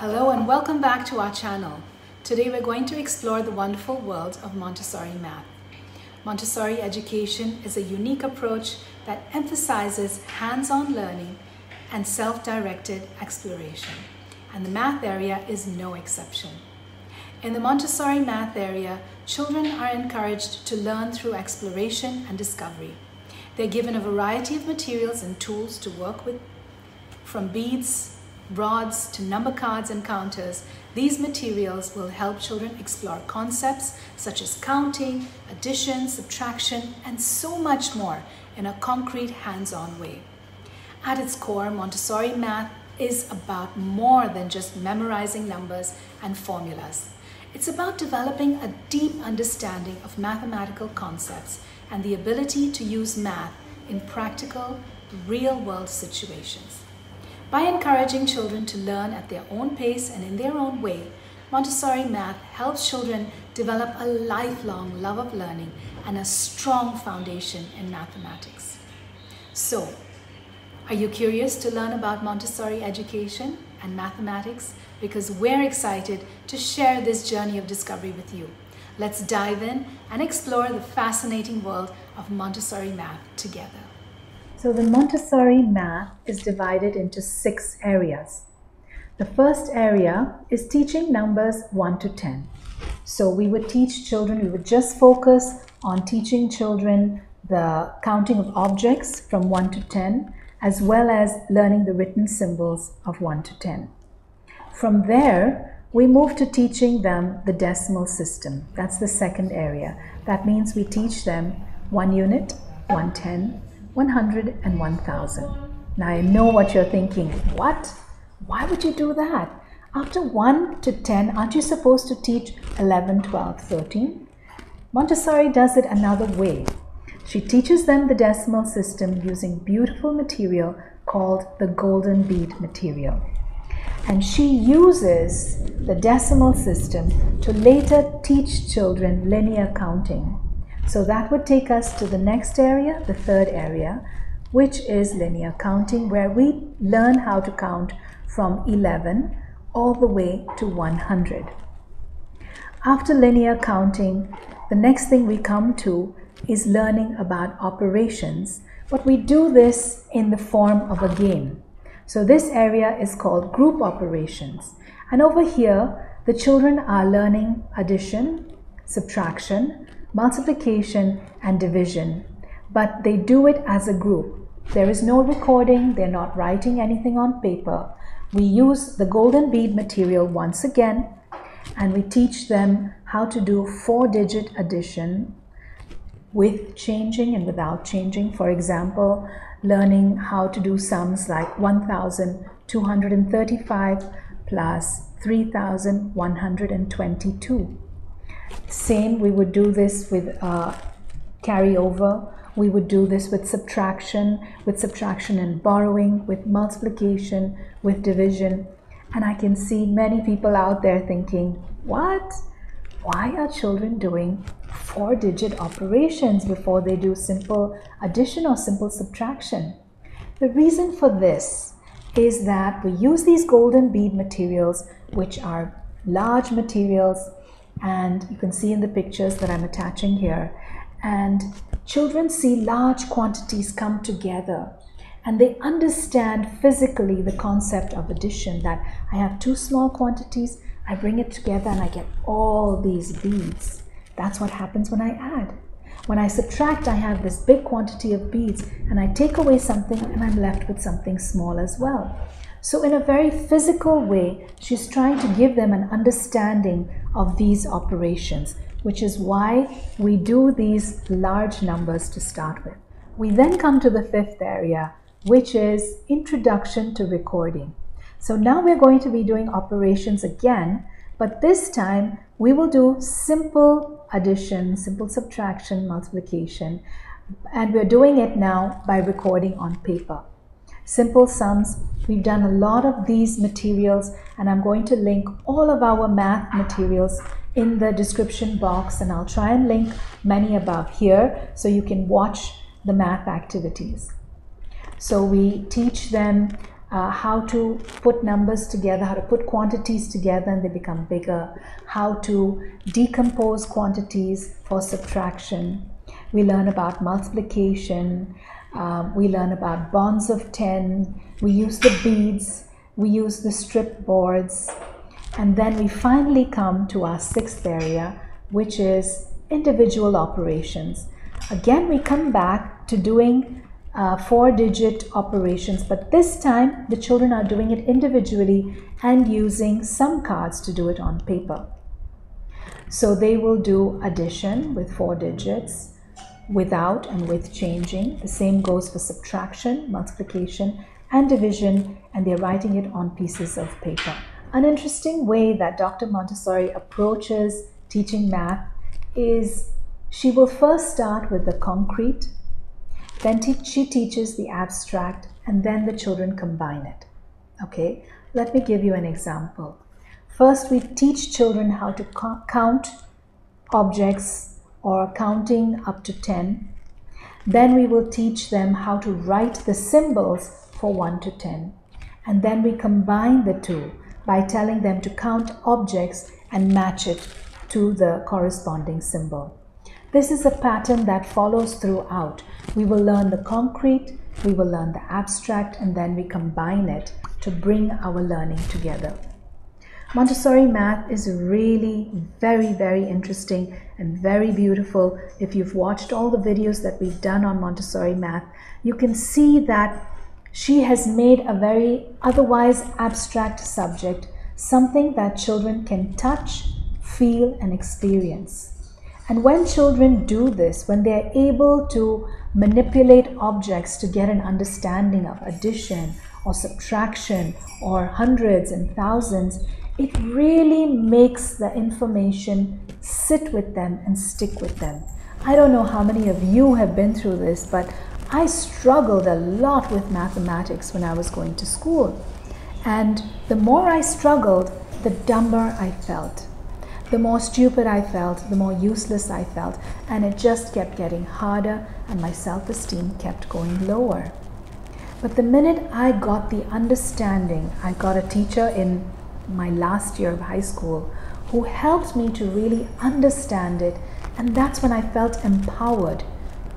Hello and welcome back to our channel. Today we're going to explore the wonderful world of Montessori math. Montessori education is a unique approach that emphasizes hands-on learning and self-directed exploration. And the math area is no exception. In the Montessori math area, children are encouraged to learn through exploration and discovery. They're given a variety of materials and tools to work with, from beads, rods to number cards and counters, these materials will help children explore concepts such as counting, addition, subtraction, and so much more in a concrete hands-on way. At its core, Montessori math is about more than just memorizing numbers and formulas. It's about developing a deep understanding of mathematical concepts and the ability to use math in practical, real-world situations. By encouraging children to learn at their own pace and in their own way, Montessori Math helps children develop a lifelong love of learning and a strong foundation in mathematics. So, are you curious to learn about Montessori education and mathematics? Because we're excited to share this journey of discovery with you. Let's dive in and explore the fascinating world of Montessori math together. So the Montessori math is divided into six areas. The first area is teaching numbers 1 to 10. So we would teach children, we would just focus on teaching children the counting of objects from 1 to 10 as well as learning the written symbols of 1 to 10. From there, we move to teaching them the decimal system. That's the second area. That means we teach them one unit, one ten, 100 and 1000. Now I know what you're thinking. What? Why would you do that? After 1 to 10, aren't you supposed to teach 11, 12, 13? Montessori does it another way. She teaches them the decimal system using beautiful material called the golden bead material. And she uses the decimal system to later teach children linear counting. So that would take us to the next area, the third area, which is linear counting, where we learn how to count from 11 all the way to 100. After linear counting, the next thing we come to is learning about operations, but we do this in the form of a game. So this area is called group operations. And over here, the children are learning addition, subtraction, multiplication and division, but they do it as a group. There is no recording, they're not writing anything on paper. We use the golden bead material once again and we teach them how to do four digit addition with changing and without changing. For example, learning how to do sums like 1235 plus 3122. Same, we would do this with uh, carryover. We would do this with subtraction, with subtraction and borrowing, with multiplication, with division. And I can see many people out there thinking, what? Why are children doing four digit operations before they do simple addition or simple subtraction? The reason for this is that we use these golden bead materials, which are large materials and you can see in the pictures that I'm attaching here. And children see large quantities come together and they understand physically the concept of addition that I have two small quantities, I bring it together and I get all these beads. That's what happens when I add. When I subtract, I have this big quantity of beads and I take away something and I'm left with something small as well. So, in a very physical way, she's trying to give them an understanding of these operations, which is why we do these large numbers to start with. We then come to the fifth area, which is introduction to recording. So now we're going to be doing operations again, but this time we will do simple addition, simple subtraction, multiplication, and we're doing it now by recording on paper simple sums. We've done a lot of these materials and I'm going to link all of our math materials in the description box and I'll try and link many above here so you can watch the math activities. So we teach them uh, how to put numbers together, how to put quantities together and they become bigger, how to decompose quantities for subtraction. We learn about multiplication, um, we learn about bonds of 10, we use the beads, we use the strip boards, and then we finally come to our sixth area, which is individual operations. Again, we come back to doing uh, four digit operations, but this time the children are doing it individually and using some cards to do it on paper. So they will do addition with four digits without and with changing. The same goes for subtraction, multiplication, and division, and they're writing it on pieces of paper. An interesting way that Dr. Montessori approaches teaching math is she will first start with the concrete then te she teaches the abstract and then the children combine it. Okay, let me give you an example. First, we teach children how to count objects or counting up to 10. Then we will teach them how to write the symbols for 1 to 10. And then we combine the two by telling them to count objects and match it to the corresponding symbol. This is a pattern that follows throughout. We will learn the concrete, we will learn the abstract, and then we combine it to bring our learning together. Montessori math is really very, very interesting and very beautiful. If you've watched all the videos that we've done on Montessori math, you can see that she has made a very otherwise abstract subject something that children can touch, feel, and experience. And when children do this, when they're able to manipulate objects to get an understanding of addition or subtraction or hundreds and thousands, it really makes the information sit with them and stick with them. I don't know how many of you have been through this, but I struggled a lot with mathematics when I was going to school. And the more I struggled, the dumber I felt the more stupid I felt, the more useless I felt, and it just kept getting harder, and my self esteem kept going lower. But the minute I got the understanding, I got a teacher in my last year of high school who helped me to really understand it, and that's when I felt empowered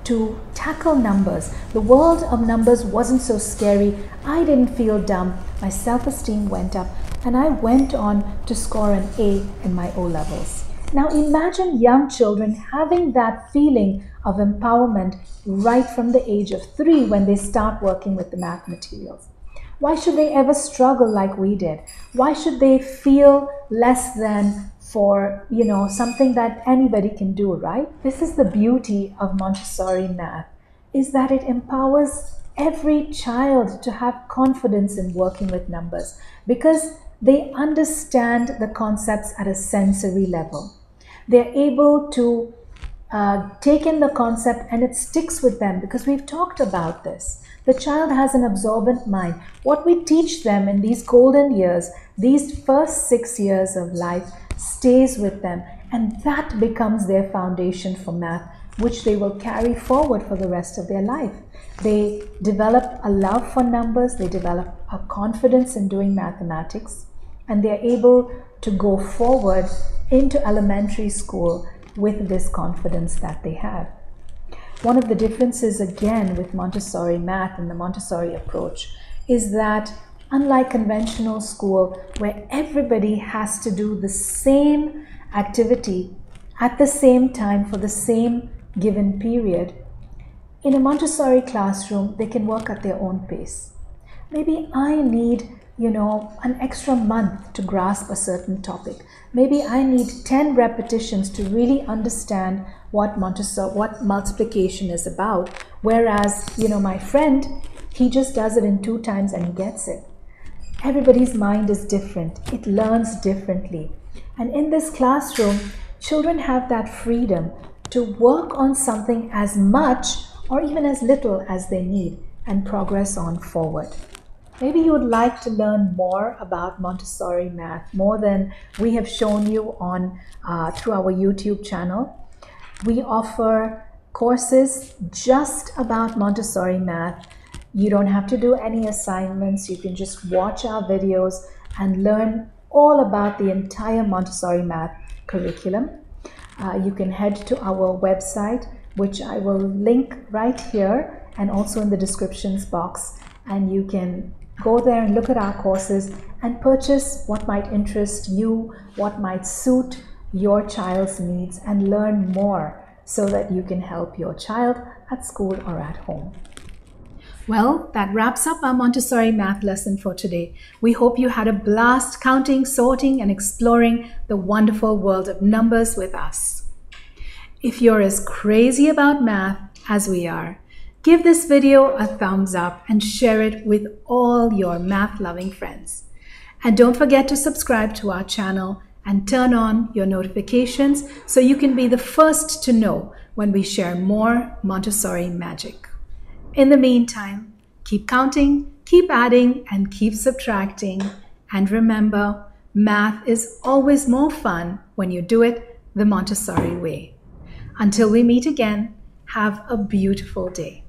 to tackle numbers. The world of numbers wasn't so scary. I didn't feel dumb. My self esteem went up, and I went on to score an A in my O levels. Now imagine young children having that feeling of empowerment right from the age of three when they start working with the math materials. Why should they ever struggle like we did? Why should they feel less than for, you know, something that anybody can do, right? This is the beauty of Montessori math, is that it empowers every child to have confidence in working with numbers because they understand the concepts at a sensory level. They're able to uh, take in the concept and it sticks with them because we've talked about this. The child has an absorbent mind. What we teach them in these golden years, these first six years of life, stays with them, and that becomes their foundation for math, which they will carry forward for the rest of their life. They develop a love for numbers, they develop a confidence in doing mathematics, and they're able to go forward into elementary school with this confidence that they have. One of the differences, again, with Montessori math and the Montessori approach is that, unlike conventional school, where everybody has to do the same activity at the same time for the same given period, in a Montessori classroom, they can work at their own pace. Maybe I need you know, an extra month to grasp a certain topic. Maybe I need 10 repetitions to really understand what Montessori, what multiplication is about. Whereas, you know, my friend, he just does it in two times and he gets it. Everybody's mind is different. It learns differently. And in this classroom, children have that freedom to work on something as much or even as little as they need and progress on forward. Maybe you would like to learn more about Montessori math, more than we have shown you on uh, through our YouTube channel. We offer courses just about Montessori math You don't have to do any assignments. You can just watch our videos and learn all about the entire Montessori math curriculum. Uh, you can head to our website, which I will link right here and also in the descriptions box. And you can go there and look at our courses and purchase what might interest you, what might suit your child's needs, and learn more so that you can help your child at school or at home. Well, that wraps up our Montessori math lesson for today. We hope you had a blast counting, sorting, and exploring the wonderful world of numbers with us. If you're as crazy about math as we are, give this video a thumbs up and share it with all your math loving friends. And don't forget to subscribe to our channel and turn on your notifications so you can be the first to know when we share more Montessori magic. In the meantime, keep counting, keep adding, and keep subtracting. And remember, math is always more fun when you do it the Montessori way. Until we meet again, have a beautiful day.